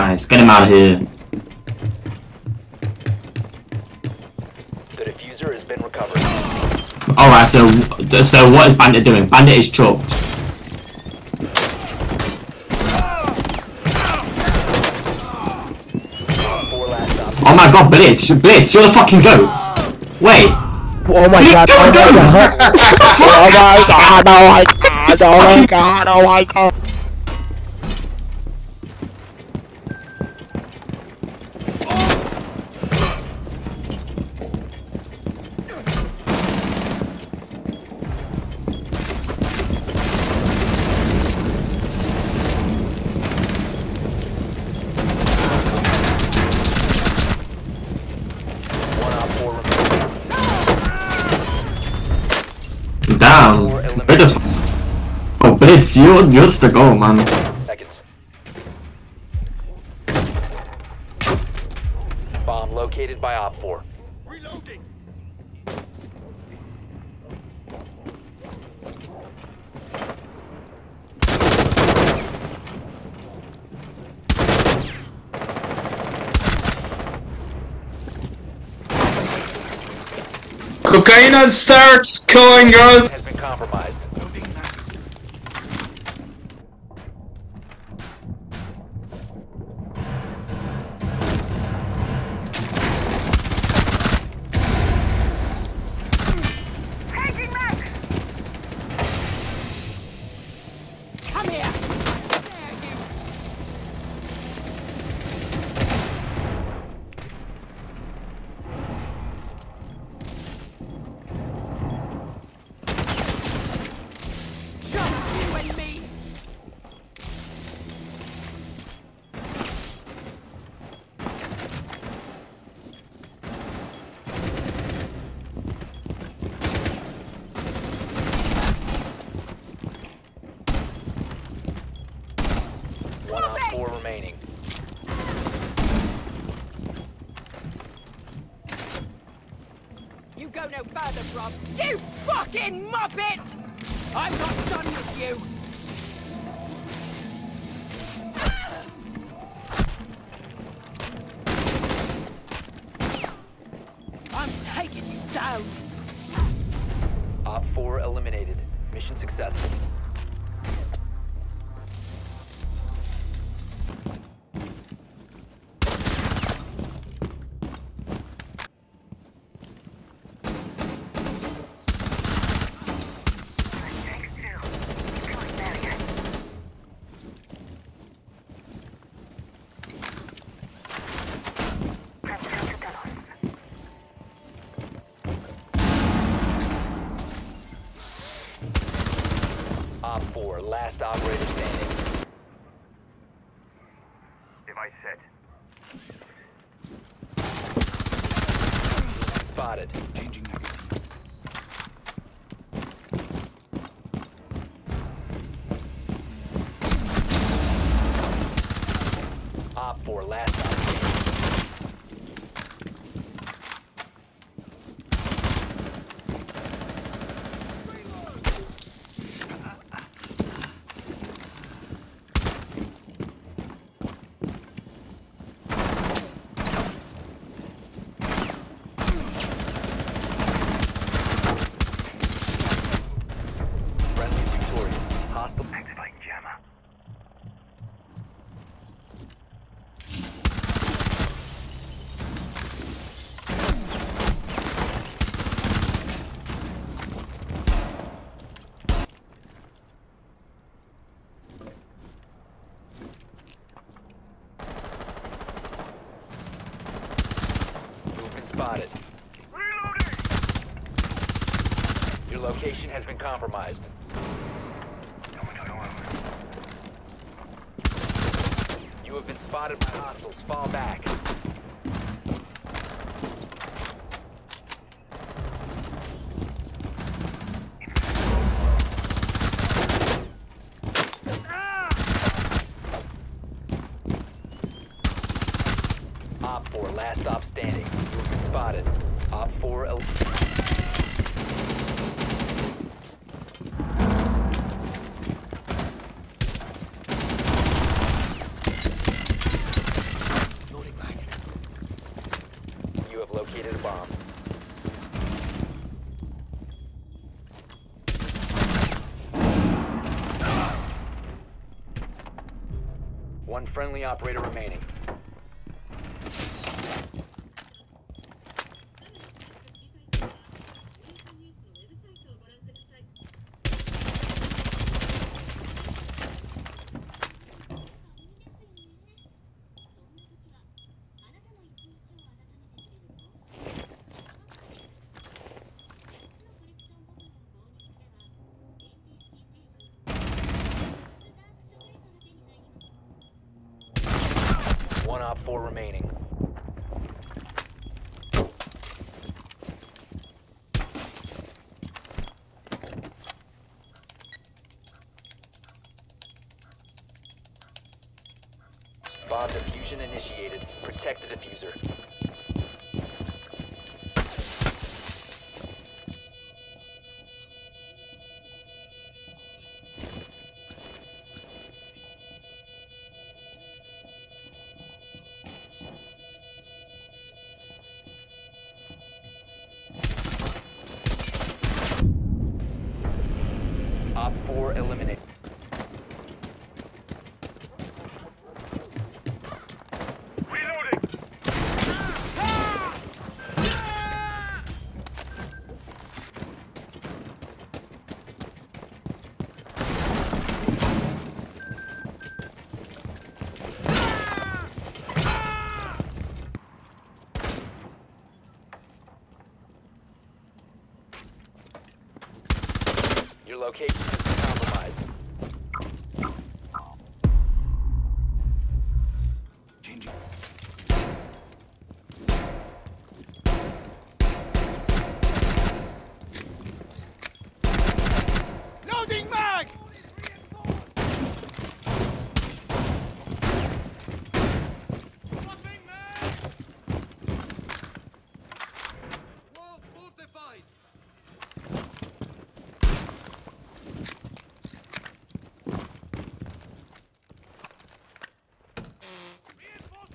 Nice. Get him out of here. The defuser has been recovered. Alright, so so what is Bandit doing? Bandit is choked. Four last op. Oh my god, Blitz! Blitz, you're the fucking goat! Wait! Oh my god, oh, oh my god. oh my god, oh my god, oh my god, oh my god. Damn. Where the f Oh, bitch, You're to go, man. Seconds. Bomb located by Op 4. China starts killing out no further, Rob. You fucking muppet! I'm not done with you! I'm taking you down! Op four eliminated. Mission successful. Op four, last operator standing. Device set. Spotted. Op four, last location has been compromised. You have been spotted by hostiles. Fall back. Op 4, last stop standing. You have been spotted. Op 4, el- bomb. One friendly operator remaining. One op four remaining. Bomb diffusion initiated. Protect the defuser. Location is compromised. Loading mag! Walls fortified!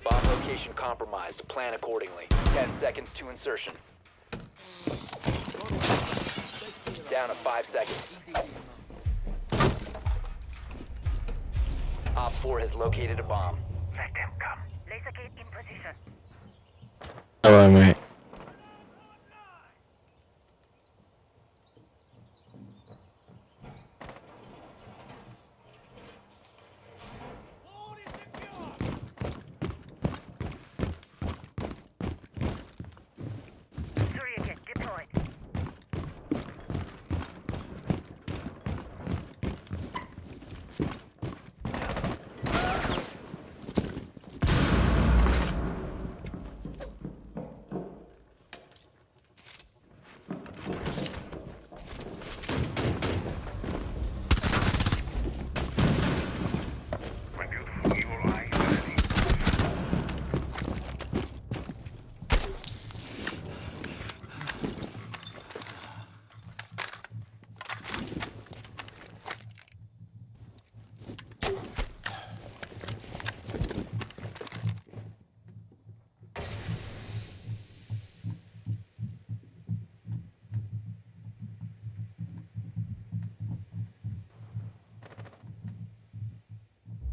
Bomb location compromised. Plan accordingly. 10 seconds to insertion. Down to 5 seconds. Op 4 has located a bomb. Let them come. Laser gate in position. Hello, mate.